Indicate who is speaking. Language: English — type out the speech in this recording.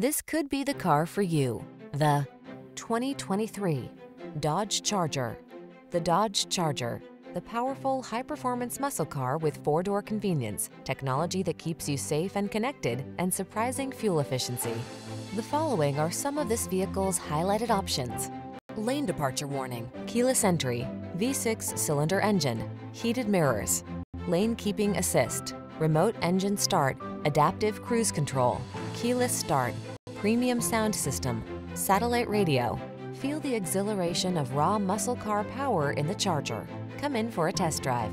Speaker 1: This could be the car for you. The 2023 Dodge Charger. The Dodge Charger, the powerful, high-performance muscle car with four-door convenience, technology that keeps you safe and connected, and surprising fuel efficiency. The following are some of this vehicle's highlighted options. Lane departure warning, keyless entry, V6 cylinder engine, heated mirrors, lane keeping assist, remote engine start, adaptive cruise control, keyless start, premium sound system, satellite radio. Feel the exhilaration of raw muscle car power in the Charger. Come in for a test drive.